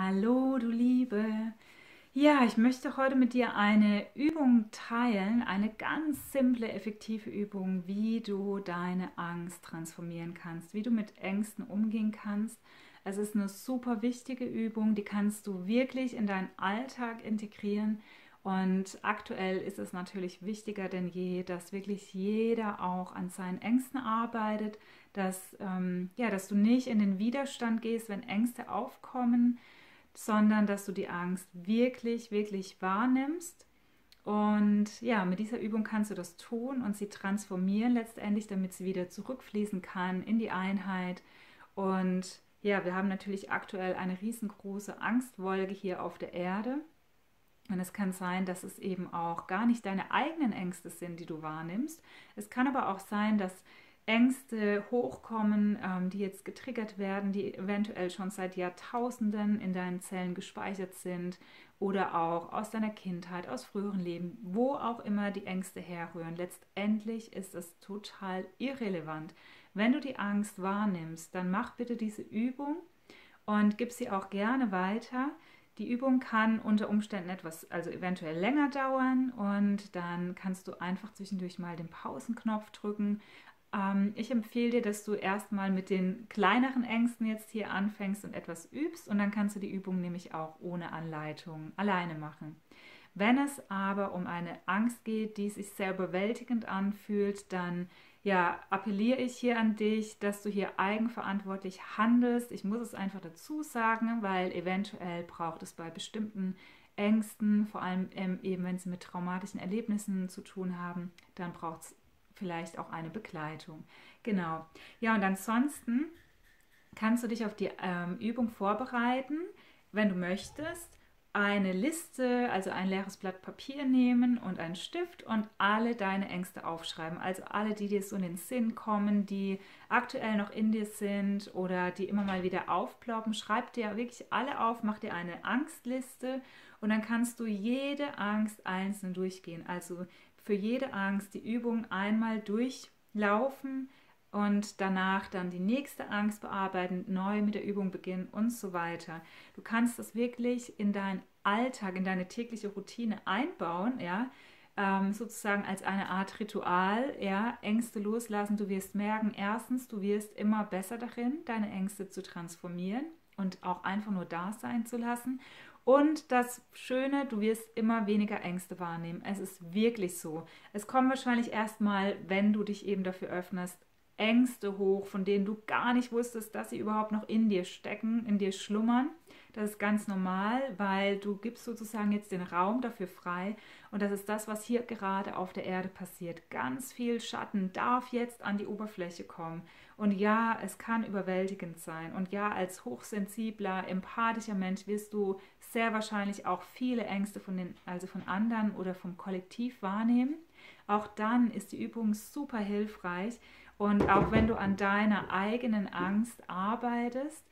Hallo, du Liebe. Ja, ich möchte heute mit dir eine Übung teilen, eine ganz simple, effektive Übung, wie du deine Angst transformieren kannst, wie du mit Ängsten umgehen kannst. Es ist eine super wichtige Übung, die kannst du wirklich in deinen Alltag integrieren. Und aktuell ist es natürlich wichtiger denn je, dass wirklich jeder auch an seinen Ängsten arbeitet, dass, ähm, ja, dass du nicht in den Widerstand gehst, wenn Ängste aufkommen, sondern dass du die Angst wirklich, wirklich wahrnimmst. Und ja, mit dieser Übung kannst du das tun und sie transformieren letztendlich, damit sie wieder zurückfließen kann in die Einheit. Und ja, wir haben natürlich aktuell eine riesengroße Angstwolke hier auf der Erde. Und es kann sein, dass es eben auch gar nicht deine eigenen Ängste sind, die du wahrnimmst. Es kann aber auch sein, dass Ängste hochkommen, ähm, die jetzt getriggert werden, die eventuell schon seit Jahrtausenden in deinen Zellen gespeichert sind oder auch aus deiner Kindheit, aus früheren Leben, wo auch immer die Ängste herrühren. Letztendlich ist es total irrelevant. Wenn du die Angst wahrnimmst, dann mach bitte diese Übung und gib sie auch gerne weiter. Die Übung kann unter Umständen etwas, also eventuell länger dauern und dann kannst du einfach zwischendurch mal den Pausenknopf drücken ähm, ich empfehle dir, dass du erstmal mit den kleineren Ängsten jetzt hier anfängst und etwas übst und dann kannst du die Übung nämlich auch ohne Anleitung alleine machen. Wenn es aber um eine Angst geht, die sich sehr überwältigend anfühlt, dann ja, appelliere ich hier an dich, dass du hier eigenverantwortlich handelst. Ich muss es einfach dazu sagen, weil eventuell braucht es bei bestimmten Ängsten, vor allem ähm, eben wenn sie mit traumatischen Erlebnissen zu tun haben, dann braucht es vielleicht auch eine Begleitung. Genau. Ja, und ansonsten kannst du dich auf die ähm, Übung vorbereiten, wenn du möchtest. Eine Liste, also ein leeres Blatt Papier nehmen und einen Stift und alle deine Ängste aufschreiben. Also alle, die dir so in den Sinn kommen, die aktuell noch in dir sind oder die immer mal wieder aufploppen. Schreib dir wirklich alle auf, mach dir eine Angstliste und dann kannst du jede Angst einzeln durchgehen. Also für jede Angst die Übung einmal durchlaufen und danach dann die nächste Angst bearbeiten, neu mit der Übung beginnen und so weiter. Du kannst das wirklich in deinen Alltag, in deine tägliche Routine einbauen, ja, ähm, sozusagen als eine Art Ritual, ja, Ängste loslassen. Du wirst merken, erstens, du wirst immer besser darin, deine Ängste zu transformieren und auch einfach nur da sein zu lassen. Und das Schöne, du wirst immer weniger Ängste wahrnehmen. Es ist wirklich so. Es kommen wahrscheinlich erstmal, wenn du dich eben dafür öffnest, Ängste hoch, von denen du gar nicht wusstest, dass sie überhaupt noch in dir stecken, in dir schlummern. Das ist ganz normal, weil du gibst sozusagen jetzt den Raum dafür frei. Und das ist das, was hier gerade auf der Erde passiert. Ganz viel Schatten darf jetzt an die Oberfläche kommen. Und ja, es kann überwältigend sein. Und ja, als hochsensibler, empathischer Mensch wirst du sehr wahrscheinlich auch viele Ängste von den, also von anderen oder vom Kollektiv wahrnehmen. Auch dann ist die Übung super hilfreich. Und auch wenn du an deiner eigenen Angst arbeitest,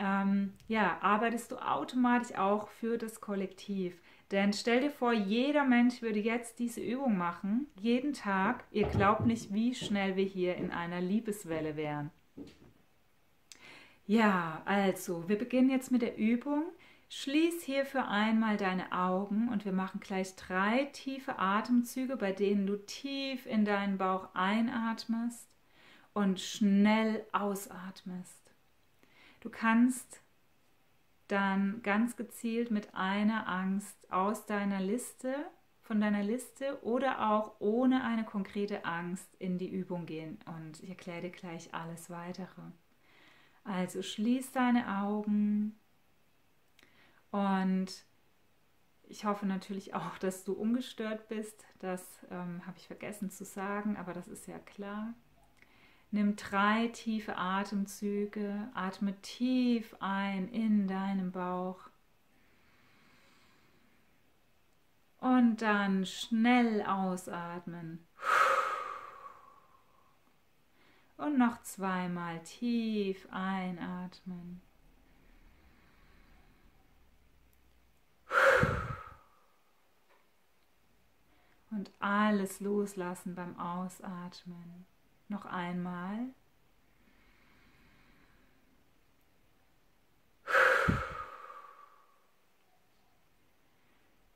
ähm, ja, arbeitest du automatisch auch für das Kollektiv. Denn stell dir vor, jeder Mensch würde jetzt diese Übung machen, jeden Tag. Ihr glaubt nicht, wie schnell wir hier in einer Liebeswelle wären. Ja, also, wir beginnen jetzt mit der Übung. Schließ hierfür einmal deine Augen und wir machen gleich drei tiefe Atemzüge, bei denen du tief in deinen Bauch einatmest und schnell ausatmest. Du kannst dann ganz gezielt mit einer Angst aus deiner Liste, von deiner Liste oder auch ohne eine konkrete Angst in die Übung gehen. Und ich erkläre dir gleich alles weitere. Also schließ deine Augen und ich hoffe natürlich auch, dass du ungestört bist. Das ähm, habe ich vergessen zu sagen, aber das ist ja klar. Nimm drei tiefe Atemzüge, atme tief ein in deinem Bauch. Und dann schnell ausatmen. Und noch zweimal tief einatmen. Und alles loslassen beim Ausatmen. Noch einmal.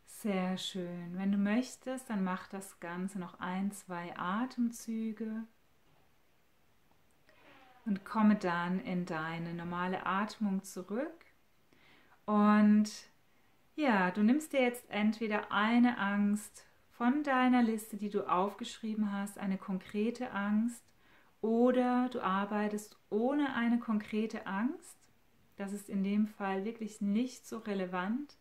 Sehr schön. Wenn du möchtest, dann mach das Ganze noch ein, zwei Atemzüge und komme dann in deine normale Atmung zurück. Und ja, du nimmst dir jetzt entweder eine Angst von deiner Liste, die du aufgeschrieben hast, eine konkrete Angst, oder du arbeitest ohne eine konkrete Angst. Das ist in dem Fall wirklich nicht so relevant.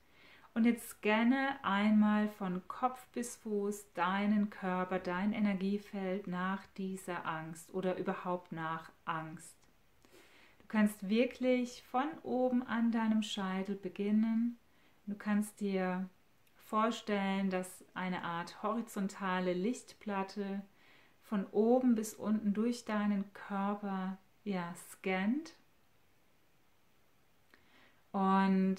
Und jetzt scanne einmal von Kopf bis Fuß deinen Körper, dein Energiefeld nach dieser Angst oder überhaupt nach Angst. Du kannst wirklich von oben an deinem Scheitel beginnen. Du kannst dir vorstellen, dass eine Art horizontale Lichtplatte von oben bis unten durch deinen Körper ja, scannt. Und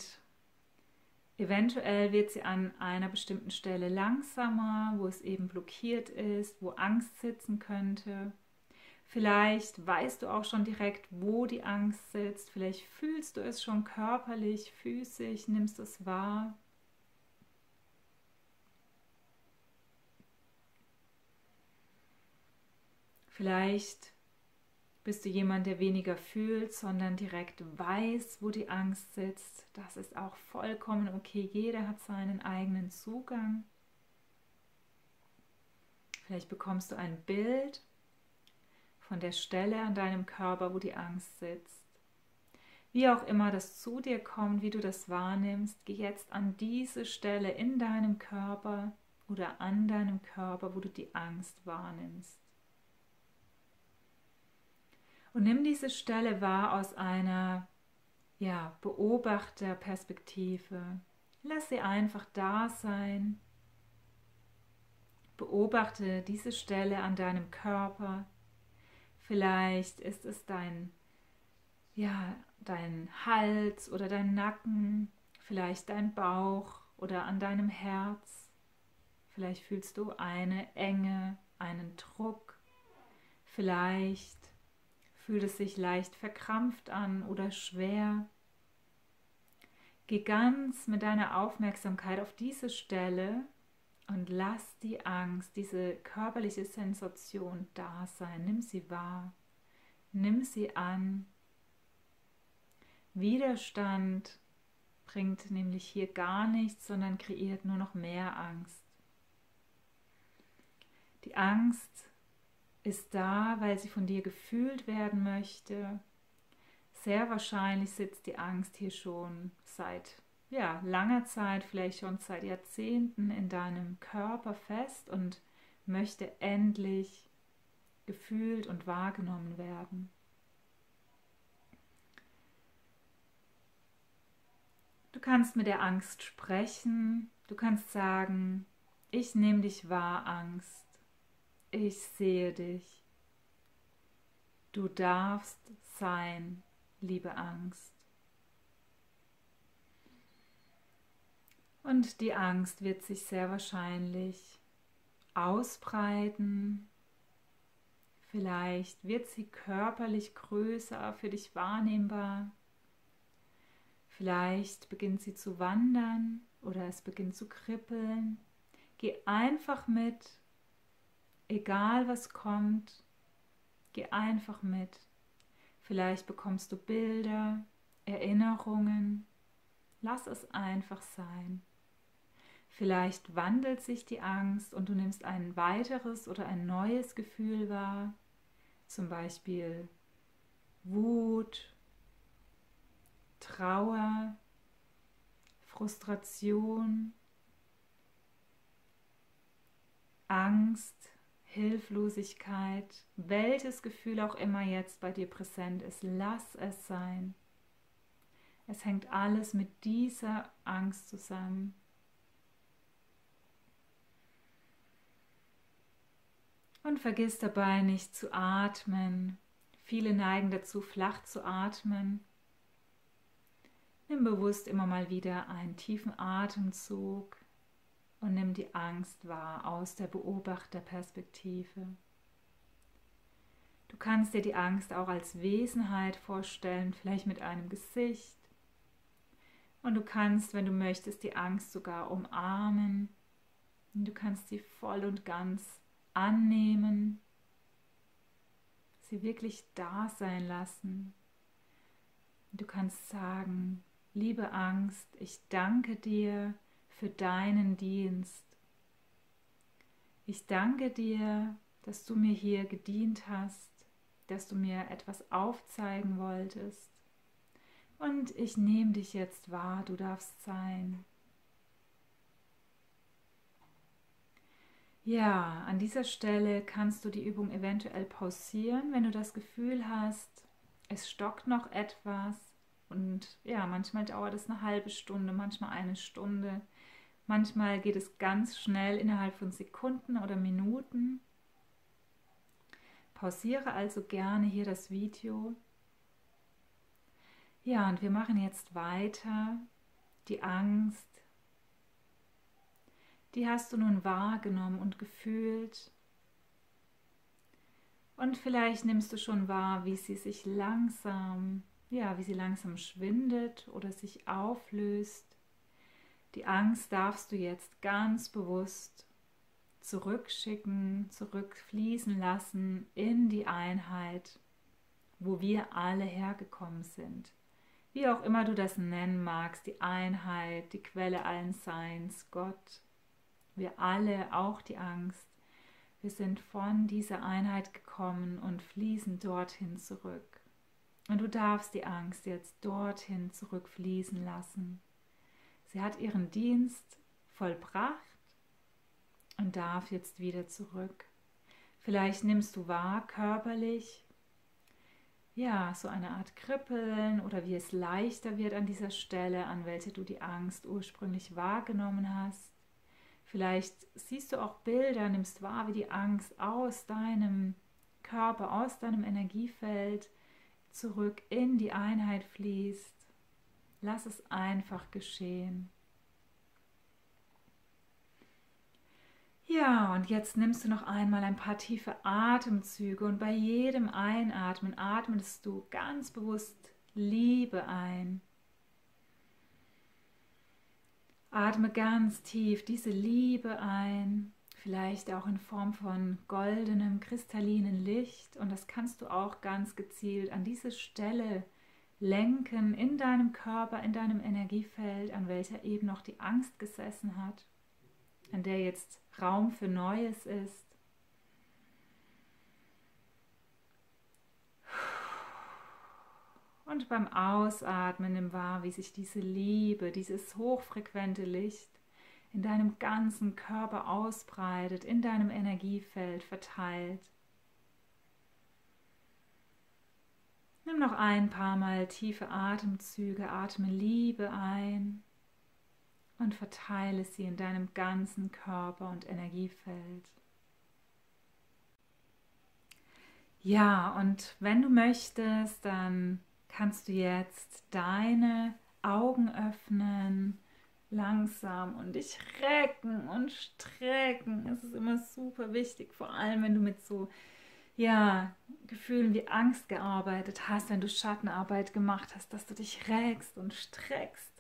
eventuell wird sie an einer bestimmten Stelle langsamer, wo es eben blockiert ist, wo Angst sitzen könnte. Vielleicht weißt du auch schon direkt, wo die Angst sitzt. Vielleicht fühlst du es schon körperlich, physisch, nimmst es wahr. Vielleicht bist du jemand, der weniger fühlt, sondern direkt weiß, wo die Angst sitzt. Das ist auch vollkommen okay. Jeder hat seinen eigenen Zugang. Vielleicht bekommst du ein Bild von der Stelle an deinem Körper, wo die Angst sitzt. Wie auch immer das zu dir kommt, wie du das wahrnimmst, geh jetzt an diese Stelle in deinem Körper oder an deinem Körper, wo du die Angst wahrnimmst. Und nimm diese Stelle wahr aus einer ja, Beobachterperspektive. Lass sie einfach da sein. Beobachte diese Stelle an deinem Körper. Vielleicht ist es dein, ja, dein Hals oder dein Nacken, vielleicht dein Bauch oder an deinem Herz. Vielleicht fühlst du eine Enge, einen Druck. Vielleicht Fühlt es sich leicht verkrampft an oder schwer? Geh ganz mit deiner Aufmerksamkeit auf diese Stelle und lass die Angst, diese körperliche Sensation da sein. Nimm sie wahr. Nimm sie an. Widerstand bringt nämlich hier gar nichts, sondern kreiert nur noch mehr Angst. Die Angst ist da, weil sie von dir gefühlt werden möchte. Sehr wahrscheinlich sitzt die Angst hier schon seit ja, langer Zeit, vielleicht schon seit Jahrzehnten in deinem Körper fest und möchte endlich gefühlt und wahrgenommen werden. Du kannst mit der Angst sprechen, du kannst sagen, ich nehme dich wahr, Angst. Ich sehe dich. Du darfst sein, liebe Angst. Und die Angst wird sich sehr wahrscheinlich ausbreiten. Vielleicht wird sie körperlich größer, für dich wahrnehmbar. Vielleicht beginnt sie zu wandern oder es beginnt zu kribbeln. Geh einfach mit Egal was kommt, geh einfach mit. Vielleicht bekommst du Bilder, Erinnerungen. Lass es einfach sein. Vielleicht wandelt sich die Angst und du nimmst ein weiteres oder ein neues Gefühl wahr, zum Beispiel Wut, Trauer, Frustration, Angst, Hilflosigkeit, welches Gefühl auch immer jetzt bei dir präsent ist, lass es sein. Es hängt alles mit dieser Angst zusammen. Und vergiss dabei nicht zu atmen. Viele neigen dazu, flach zu atmen. Nimm bewusst immer mal wieder einen tiefen Atemzug und nimm die Angst wahr aus der Beobachterperspektive. Du kannst dir die Angst auch als Wesenheit vorstellen, vielleicht mit einem Gesicht. Und du kannst, wenn du möchtest, die Angst sogar umarmen. Und du kannst sie voll und ganz annehmen, sie wirklich da sein lassen. Und du kannst sagen, liebe Angst, ich danke dir für deinen Dienst. Ich danke dir, dass du mir hier gedient hast, dass du mir etwas aufzeigen wolltest. Und ich nehme dich jetzt wahr, du darfst sein. Ja, an dieser Stelle kannst du die Übung eventuell pausieren, wenn du das Gefühl hast, es stockt noch etwas. Und ja, manchmal dauert es eine halbe Stunde, manchmal eine Stunde. Manchmal geht es ganz schnell innerhalb von Sekunden oder Minuten. Pausiere also gerne hier das Video ja, und wir machen jetzt weiter. Die Angst, die hast du nun wahrgenommen und gefühlt. Und vielleicht nimmst du schon wahr, wie sie sich langsam, ja, wie sie langsam schwindet oder sich auflöst. Die Angst darfst du jetzt ganz bewusst zurückschicken, zurückfließen lassen in die Einheit, wo wir alle hergekommen sind wie auch immer du das nennen magst, die Einheit, die Quelle allen Seins, Gott, wir alle, auch die Angst, wir sind von dieser Einheit gekommen und fließen dorthin zurück. Und du darfst die Angst jetzt dorthin zurückfließen lassen. Sie hat ihren Dienst vollbracht und darf jetzt wieder zurück. Vielleicht nimmst du wahr körperlich, ja, so eine Art Kribbeln oder wie es leichter wird an dieser Stelle, an welche du die Angst ursprünglich wahrgenommen hast. Vielleicht siehst du auch Bilder, nimmst wahr, wie die Angst aus deinem Körper, aus deinem Energiefeld zurück in die Einheit fließt. Lass es einfach geschehen. Ja, und jetzt nimmst du noch einmal ein paar tiefe Atemzüge und bei jedem Einatmen atmest du ganz bewusst Liebe ein. Atme ganz tief diese Liebe ein, vielleicht auch in Form von goldenem, kristallinen Licht. Und das kannst du auch ganz gezielt an diese Stelle lenken in deinem Körper, in deinem Energiefeld, an welcher eben noch die Angst gesessen hat an der jetzt Raum für Neues ist. Und beim Ausatmen nimm wahr, wie sich diese Liebe, dieses hochfrequente Licht in deinem ganzen Körper ausbreitet, in deinem Energiefeld verteilt. Nimm noch ein paar Mal tiefe Atemzüge, atme Liebe ein und verteile sie in deinem ganzen Körper und Energiefeld. Ja, und wenn du möchtest, dann kannst du jetzt deine Augen öffnen, langsam und dich recken und strecken. Es ist immer super wichtig, vor allem wenn du mit so ja, Gefühlen wie Angst gearbeitet hast, wenn du Schattenarbeit gemacht hast, dass du dich reckst und streckst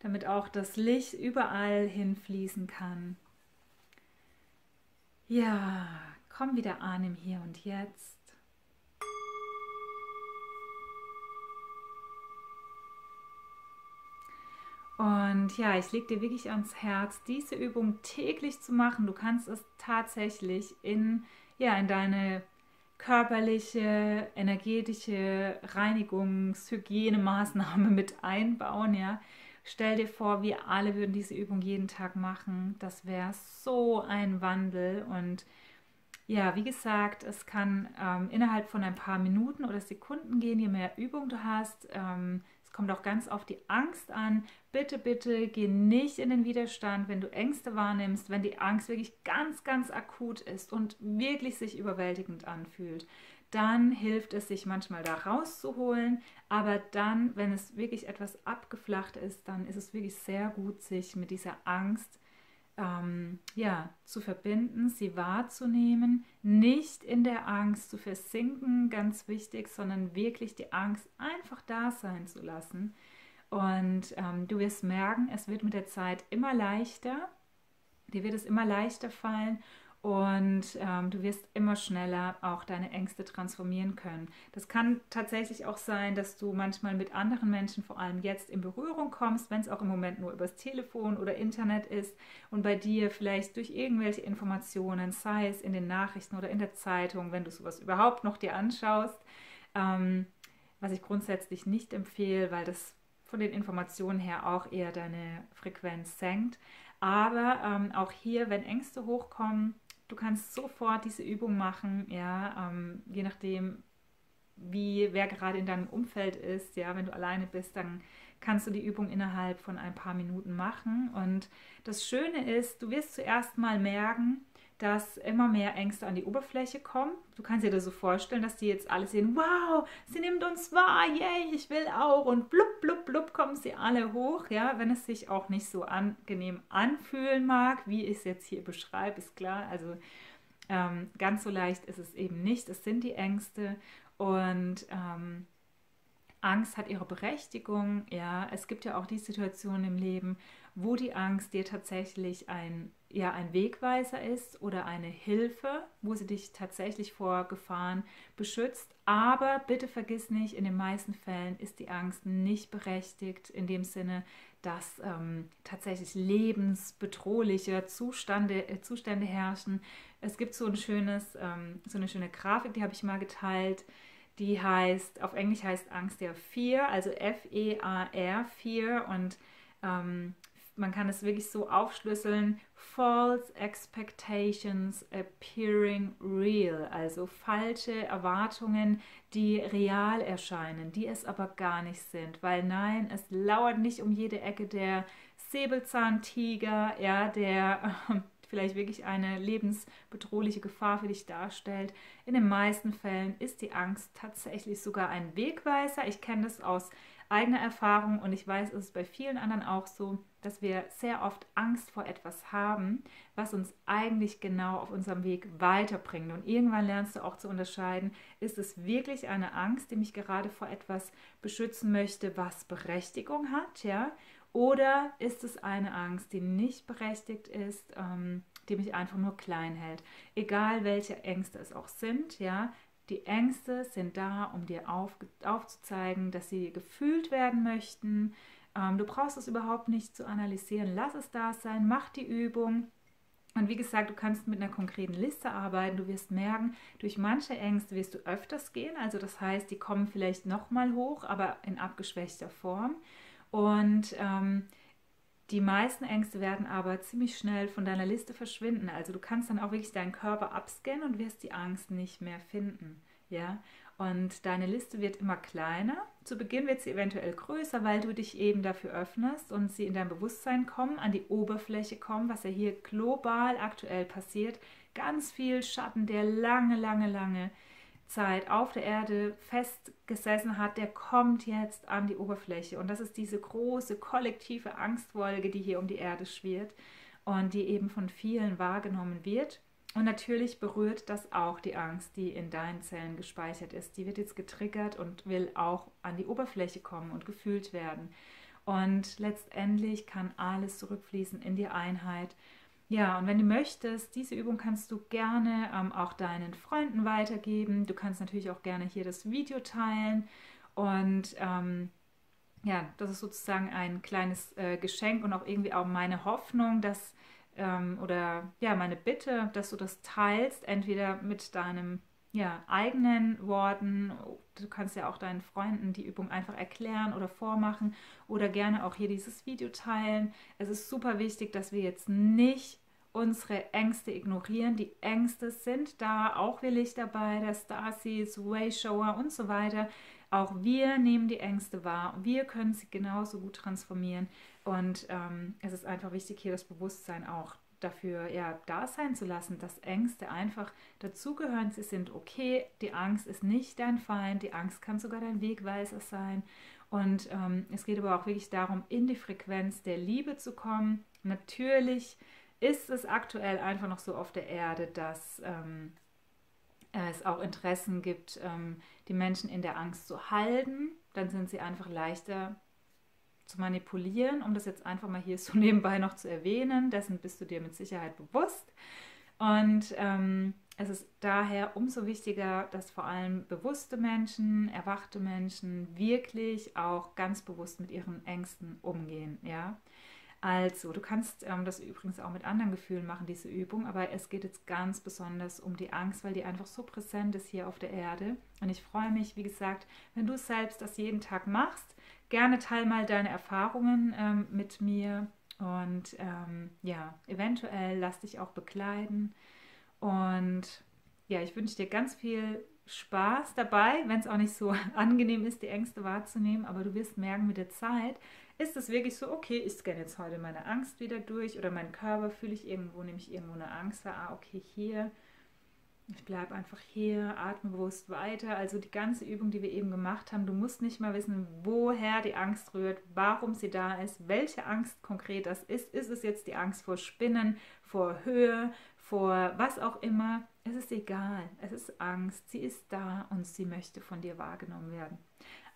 damit auch das Licht überall hinfließen kann. Ja, komm wieder an im Hier und Jetzt. Und ja, ich lege dir wirklich ans Herz, diese Übung täglich zu machen. Du kannst es tatsächlich in, ja, in deine körperliche, energetische Reinigungs-, Hygienemaßnahme mit einbauen, ja. Stell dir vor, wir alle würden diese Übung jeden Tag machen. Das wäre so ein Wandel. Und ja, wie gesagt, es kann ähm, innerhalb von ein paar Minuten oder Sekunden gehen, je mehr Übung du hast. Ähm, es kommt auch ganz auf die Angst an. Bitte, bitte geh nicht in den Widerstand, wenn du Ängste wahrnimmst, wenn die Angst wirklich ganz, ganz akut ist und wirklich sich überwältigend anfühlt dann hilft es sich manchmal da rauszuholen. Aber dann, wenn es wirklich etwas abgeflacht ist, dann ist es wirklich sehr gut, sich mit dieser Angst ähm, ja, zu verbinden, sie wahrzunehmen, nicht in der Angst zu versinken, ganz wichtig, sondern wirklich die Angst einfach da sein zu lassen Und ähm, du wirst merken, es wird mit der Zeit immer leichter. Dir wird es immer leichter fallen und ähm, du wirst immer schneller auch deine Ängste transformieren können. Das kann tatsächlich auch sein, dass du manchmal mit anderen Menschen, vor allem jetzt, in Berührung kommst, wenn es auch im Moment nur übers Telefon oder Internet ist und bei dir vielleicht durch irgendwelche Informationen, sei es in den Nachrichten oder in der Zeitung, wenn du sowas überhaupt noch dir anschaust, ähm, was ich grundsätzlich nicht empfehle, weil das von den Informationen her auch eher deine Frequenz senkt. Aber ähm, auch hier, wenn Ängste hochkommen, du kannst sofort diese Übung machen, ja, ähm, je nachdem, wie wer gerade in deinem Umfeld ist, ja, wenn du alleine bist, dann kannst du die Übung innerhalb von ein paar Minuten machen. Und das Schöne ist, du wirst zuerst mal merken, dass immer mehr Ängste an die Oberfläche kommen. Du kannst dir das so vorstellen, dass die jetzt alle sehen, wow, sie nimmt uns wahr, yay, ich will auch. Und blub, blub, blub kommen sie alle hoch, ja, wenn es sich auch nicht so angenehm anfühlen mag, wie ich es jetzt hier beschreibe, ist klar, also ähm, ganz so leicht ist es eben nicht, es sind die Ängste. Und ähm, Angst hat ihre Berechtigung, ja, es gibt ja auch die Situation im Leben, wo die Angst dir tatsächlich ein ja ein Wegweiser ist oder eine Hilfe, wo sie dich tatsächlich vor Gefahren beschützt. Aber bitte vergiss nicht, in den meisten Fällen ist die Angst nicht berechtigt in dem Sinne, dass ähm, tatsächlich lebensbedrohliche Zustände, äh, Zustände herrschen. Es gibt so ein schönes, ähm, so eine schöne Grafik, die habe ich mal geteilt. Die heißt, auf Englisch heißt Angst ja Fear, also F-E-A-R, Fear. Und ähm, man kann es wirklich so aufschlüsseln, false expectations appearing real, also falsche Erwartungen, die real erscheinen, die es aber gar nicht sind, weil nein, es lauert nicht um jede Ecke der Säbelzahntiger, ja, der äh, vielleicht wirklich eine lebensbedrohliche Gefahr für dich darstellt. In den meisten Fällen ist die Angst tatsächlich sogar ein Wegweiser. Ich kenne das aus eigener Erfahrung und ich weiß, es ist bei vielen anderen auch so, dass wir sehr oft Angst vor etwas haben, was uns eigentlich genau auf unserem Weg weiterbringt. Und irgendwann lernst du auch zu unterscheiden, ist es wirklich eine Angst, die mich gerade vor etwas beschützen möchte, was Berechtigung hat, ja? Oder ist es eine Angst, die nicht berechtigt ist, ähm, die mich einfach nur klein hält? Egal welche Ängste es auch sind, ja, die Ängste sind da, um dir auf, aufzuzeigen, dass sie gefühlt werden möchten. Ähm, du brauchst es überhaupt nicht zu analysieren. Lass es da sein, mach die Übung. Und wie gesagt, du kannst mit einer konkreten Liste arbeiten. Du wirst merken, durch manche Ängste wirst du öfters gehen. Also das heißt, die kommen vielleicht nochmal hoch, aber in abgeschwächter Form. Und ähm, die meisten Ängste werden aber ziemlich schnell von deiner Liste verschwinden. Also du kannst dann auch wirklich deinen Körper abscannen und wirst die Angst nicht mehr finden. Ja, und deine Liste wird immer kleiner. Zu Beginn wird sie eventuell größer, weil du dich eben dafür öffnest und sie in dein Bewusstsein kommen, an die Oberfläche kommen, was ja hier global aktuell passiert. Ganz viel Schatten, der lange, lange, lange Zeit auf der Erde festgesessen hat, der kommt jetzt an die Oberfläche. Und das ist diese große kollektive Angstwolke, die hier um die Erde schwirrt und die eben von vielen wahrgenommen wird. Und natürlich berührt das auch die Angst, die in deinen Zellen gespeichert ist. Die wird jetzt getriggert und will auch an die Oberfläche kommen und gefühlt werden. Und letztendlich kann alles zurückfließen in die Einheit ja, und wenn du möchtest, diese Übung kannst du gerne ähm, auch deinen Freunden weitergeben. Du kannst natürlich auch gerne hier das Video teilen. Und ähm, ja, das ist sozusagen ein kleines äh, Geschenk und auch irgendwie auch meine Hoffnung, dass ähm, oder ja, meine Bitte, dass du das teilst, entweder mit deinem ja, eigenen Worten. Du kannst ja auch deinen Freunden die Übung einfach erklären oder vormachen oder gerne auch hier dieses Video teilen. Es ist super wichtig, dass wir jetzt nicht unsere Ängste ignorieren. Die Ängste sind da, auch wir Licht dabei, der Starseeds, Wayshower und so weiter. Auch wir nehmen die Ängste wahr. Wir können sie genauso gut transformieren. Und ähm, es ist einfach wichtig, hier das Bewusstsein auch dafür ja, da sein zu lassen, dass Ängste einfach dazugehören. Sie sind okay. Die Angst ist nicht dein Feind. Die Angst kann sogar dein Wegweiser sein. Und ähm, es geht aber auch wirklich darum, in die Frequenz der Liebe zu kommen. Natürlich ist es aktuell einfach noch so auf der Erde, dass ähm, es auch Interessen gibt, ähm, die Menschen in der Angst zu halten. Dann sind sie einfach leichter zu manipulieren, um das jetzt einfach mal hier so nebenbei noch zu erwähnen. Dessen bist du dir mit Sicherheit bewusst. Und ähm, es ist daher umso wichtiger, dass vor allem bewusste Menschen, erwachte Menschen wirklich auch ganz bewusst mit ihren Ängsten umgehen. Ja? Also, du kannst ähm, das übrigens auch mit anderen Gefühlen machen, diese Übung, aber es geht jetzt ganz besonders um die Angst, weil die einfach so präsent ist hier auf der Erde. Und ich freue mich, wie gesagt, wenn du selbst das jeden Tag machst. Gerne teil mal deine Erfahrungen ähm, mit mir. Und ähm, ja, eventuell lass dich auch begleiten. Und ja, ich wünsche dir ganz viel Spaß dabei, wenn es auch nicht so angenehm ist, die Ängste wahrzunehmen, aber du wirst merken mit der Zeit, ist es wirklich so, okay, ich scanne jetzt heute meine Angst wieder durch oder meinen Körper fühle ich irgendwo, nehme ich irgendwo eine Angst, ah, okay, hier, ich bleibe einfach hier, atme bewusst weiter. Also die ganze Übung, die wir eben gemacht haben, du musst nicht mal wissen, woher die Angst rührt, warum sie da ist, welche Angst konkret das ist. Ist es jetzt die Angst vor Spinnen, vor Höhe, vor was auch immer? Es ist egal. Es ist Angst. Sie ist da und sie möchte von dir wahrgenommen werden.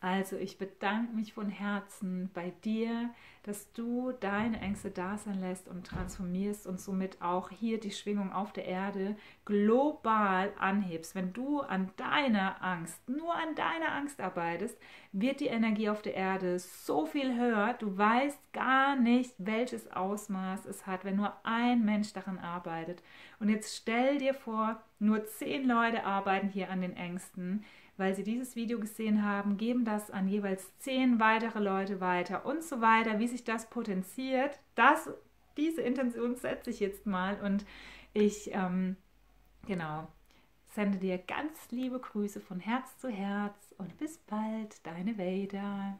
Also ich bedanke mich von Herzen bei dir, dass du deine Ängste da sein lässt und transformierst und somit auch hier die Schwingung auf der Erde global anhebst. Wenn du an deiner Angst, nur an deiner Angst arbeitest, wird die Energie auf der Erde so viel höher. Du weißt gar nicht, welches Ausmaß es hat, wenn nur ein Mensch daran arbeitet. Und jetzt stell dir vor, nur zehn Leute arbeiten hier an den Ängsten weil sie dieses Video gesehen haben, geben das an jeweils zehn weitere Leute weiter und so weiter, wie sich das potenziert. Das, diese Intention setze ich jetzt mal und ich, ähm, genau, sende dir ganz liebe Grüße von Herz zu Herz und bis bald, deine Veda.